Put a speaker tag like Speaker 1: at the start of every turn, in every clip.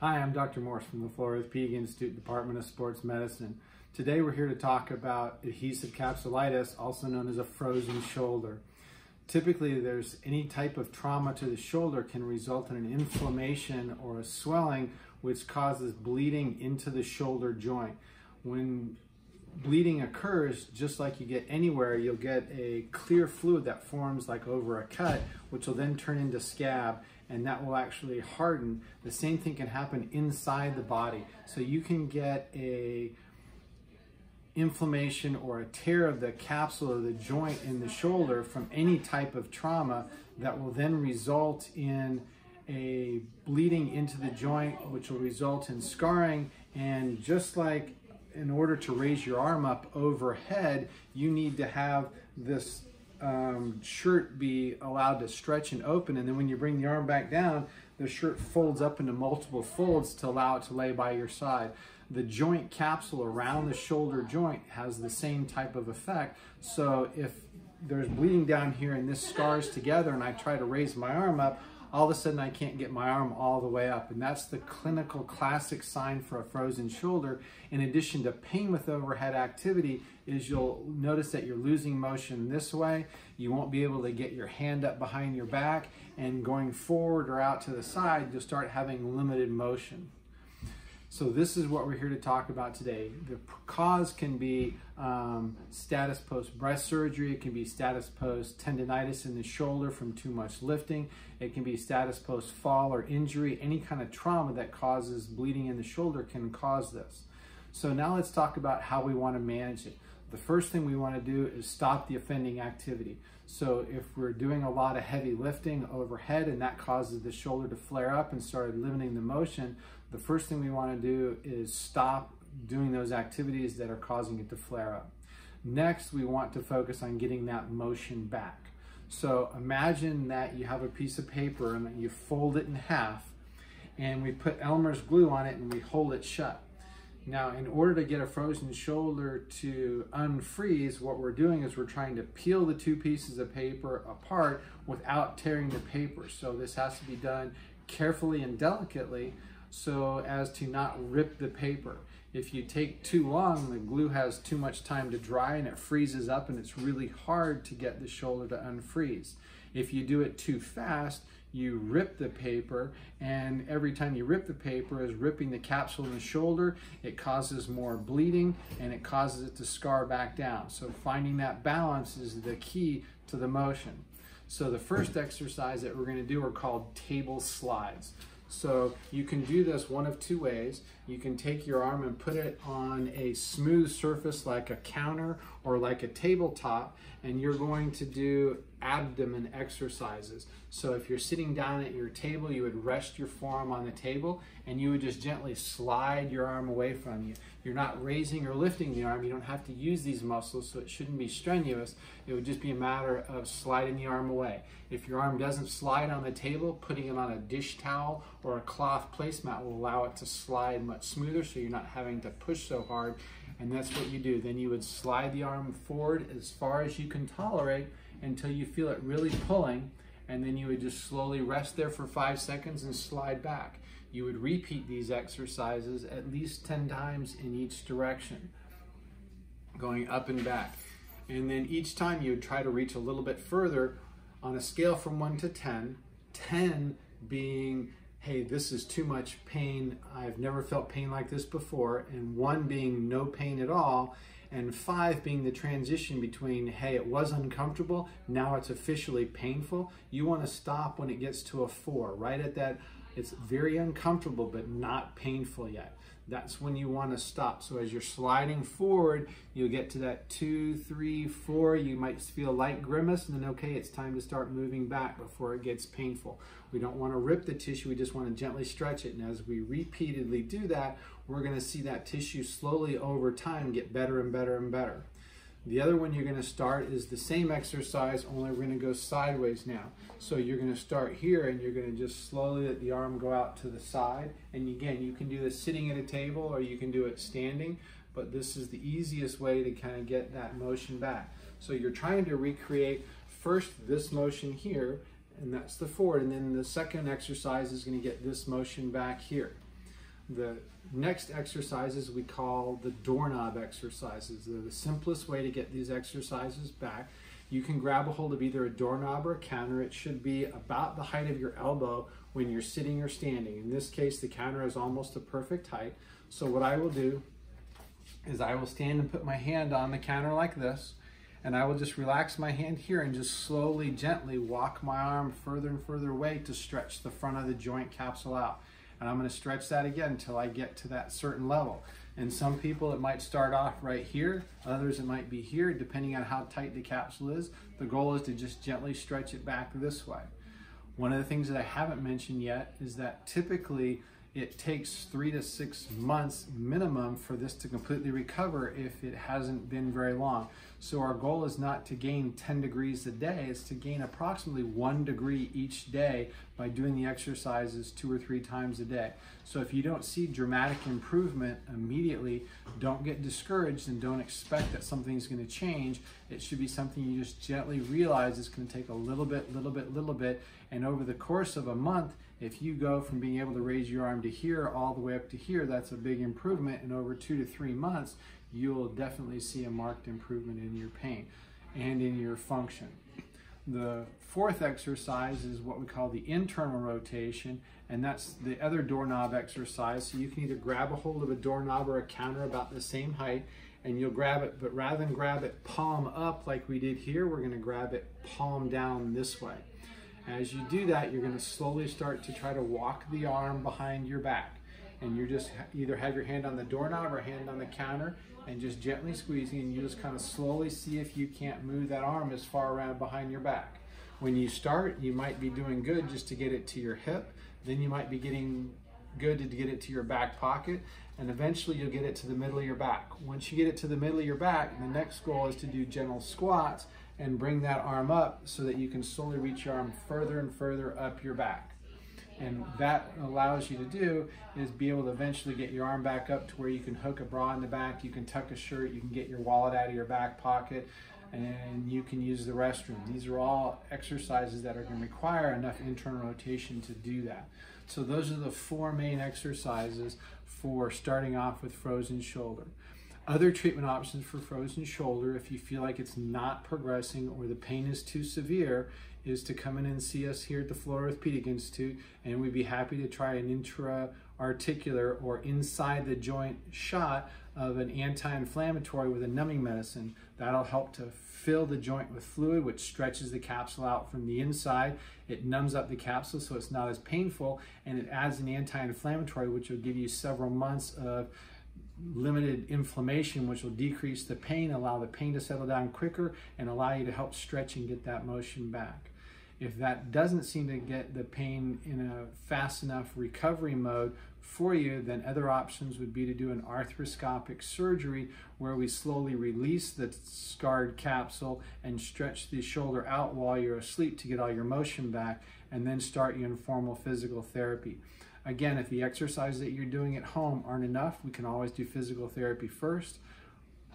Speaker 1: Hi, I'm Dr. Morse from the Florida Institute Department of Sports Medicine. Today we're here to talk about adhesive capsulitis, also known as a frozen shoulder. Typically, there's any type of trauma to the shoulder can result in an inflammation or a swelling which causes bleeding into the shoulder joint. When bleeding occurs, just like you get anywhere, you'll get a clear fluid that forms like over a cut, which will then turn into scab, and that will actually harden. The same thing can happen inside the body. So you can get a inflammation or a tear of the capsule of the joint in the shoulder from any type of trauma that will then result in a bleeding into the joint, which will result in scarring. And just like in order to raise your arm up overhead, you need to have this um, shirt be allowed to stretch and open. And then when you bring the arm back down, the shirt folds up into multiple folds to allow it to lay by your side. The joint capsule around the shoulder joint has the same type of effect. So if there's bleeding down here and this scars together and I try to raise my arm up, all of a sudden I can't get my arm all the way up. And that's the clinical classic sign for a frozen shoulder. In addition to pain with overhead activity is you'll notice that you're losing motion this way. You won't be able to get your hand up behind your back and going forward or out to the side, you'll start having limited motion. So this is what we're here to talk about today. The cause can be um, status post breast surgery. It can be status post tendonitis in the shoulder from too much lifting. It can be status post fall or injury. Any kind of trauma that causes bleeding in the shoulder can cause this. So now let's talk about how we want to manage it. The first thing we want to do is stop the offending activity. So if we're doing a lot of heavy lifting overhead and that causes the shoulder to flare up and start limiting the motion, the first thing we want to do is stop doing those activities that are causing it to flare up. Next, we want to focus on getting that motion back. So imagine that you have a piece of paper and you fold it in half and we put Elmer's glue on it and we hold it shut. Now, in order to get a frozen shoulder to unfreeze, what we're doing is we're trying to peel the two pieces of paper apart without tearing the paper. So this has to be done carefully and delicately so as to not rip the paper. If you take too long, the glue has too much time to dry and it freezes up and it's really hard to get the shoulder to unfreeze. If you do it too fast, you rip the paper and every time you rip the paper is ripping the capsule in the shoulder. It causes more bleeding and it causes it to scar back down. So finding that balance is the key to the motion. So the first exercise that we're going to do are called table slides. So you can do this one of two ways. You can take your arm and put it on a smooth surface like a counter or like a tabletop and you're going to do abdomen exercises. So if you're sitting down at your table, you would rest your forearm on the table and you would just gently slide your arm away from you. You're not raising or lifting the arm. You don't have to use these muscles, so it shouldn't be strenuous. It would just be a matter of sliding the arm away. If your arm doesn't slide on the table, putting it on a dish towel or a cloth placemat will allow it to slide much smoother so you're not having to push so hard. And that's what you do. Then you would slide the arm forward as far as you can tolerate until you feel it really pulling. And then you would just slowly rest there for five seconds and slide back. You would repeat these exercises at least 10 times in each direction, going up and back. And then each time you would try to reach a little bit further on a scale from 1 to 10, 10 being hey, this is too much pain. I've never felt pain like this before. And one being no pain at all. And five being the transition between, hey, it was uncomfortable, now it's officially painful. You want to stop when it gets to a four, right at that. It's very uncomfortable, but not painful yet that's when you want to stop. So as you're sliding forward, you'll get to that two, three, four. You might feel a light grimace, and then okay, it's time to start moving back before it gets painful. We don't want to rip the tissue, we just want to gently stretch it. And as we repeatedly do that, we're going to see that tissue slowly over time get better and better and better. The other one you're going to start is the same exercise, only we're going to go sideways now. So you're going to start here and you're going to just slowly let the arm go out to the side. And again, you can do this sitting at a table or you can do it standing, but this is the easiest way to kind of get that motion back. So you're trying to recreate first this motion here, and that's the forward, and then the second exercise is going to get this motion back here. The next exercises we call the doorknob exercises. They're the simplest way to get these exercises back. You can grab a hold of either a doorknob or a counter. It should be about the height of your elbow when you're sitting or standing. In this case, the counter is almost a perfect height. So what I will do is I will stand and put my hand on the counter like this, and I will just relax my hand here and just slowly, gently walk my arm further and further away to stretch the front of the joint capsule out. And I'm gonna stretch that again until I get to that certain level. And some people, it might start off right here. Others, it might be here, depending on how tight the capsule is. The goal is to just gently stretch it back this way. One of the things that I haven't mentioned yet is that typically it takes three to six months minimum for this to completely recover if it hasn't been very long. So our goal is not to gain 10 degrees a day, it's to gain approximately one degree each day by doing the exercises two or three times a day. So if you don't see dramatic improvement immediately, don't get discouraged and don't expect that something's gonna change. It should be something you just gently realize is gonna take a little bit, little bit, little bit, and over the course of a month, if you go from being able to raise your arm to here all the way up to here, that's a big improvement. And over two to three months, you'll definitely see a marked improvement in your pain and in your function. The fourth exercise is what we call the internal rotation, and that's the other doorknob exercise. So you can either grab a hold of a doorknob or a counter about the same height, and you'll grab it, but rather than grab it palm up like we did here, we're gonna grab it palm down this way. As you do that, you're going to slowly start to try to walk the arm behind your back. And you just either have your hand on the doorknob or hand on the counter and just gently squeezing and you just kind of slowly see if you can't move that arm as far around behind your back. When you start, you might be doing good just to get it to your hip. Then you might be getting good to get it to your back pocket and eventually you'll get it to the middle of your back. Once you get it to the middle of your back, the next goal is to do gentle squats and bring that arm up so that you can slowly reach your arm further and further up your back. And that allows you to do is be able to eventually get your arm back up to where you can hook a bra in the back, you can tuck a shirt, you can get your wallet out of your back pocket, and you can use the restroom. These are all exercises that are going to require enough internal rotation to do that. So those are the four main exercises for starting off with frozen shoulder. Other treatment options for frozen shoulder, if you feel like it's not progressing or the pain is too severe, is to come in and see us here at the Florida Orthopaedic Institute, and we'd be happy to try an intra-articular or inside the joint shot of an anti-inflammatory with a numbing medicine. That'll help to fill the joint with fluid, which stretches the capsule out from the inside. It numbs up the capsule so it's not as painful, and it adds an anti-inflammatory, which will give you several months of limited inflammation, which will decrease the pain, allow the pain to settle down quicker, and allow you to help stretch and get that motion back. If that doesn't seem to get the pain in a fast enough recovery mode for you, then other options would be to do an arthroscopic surgery where we slowly release the scarred capsule and stretch the shoulder out while you're asleep to get all your motion back, and then start your informal physical therapy. Again, if the exercises that you're doing at home aren't enough, we can always do physical therapy first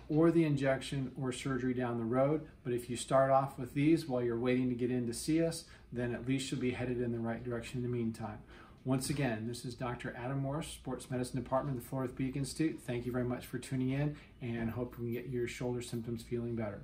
Speaker 1: or the injection or surgery down the road. But if you start off with these while you're waiting to get in to see us, then at least you'll be headed in the right direction in the meantime. Once again, this is Dr. Adam Morse, Sports Medicine Department of the Florida Orthopaedic Institute. Thank you very much for tuning in and hope we can get your shoulder symptoms feeling better.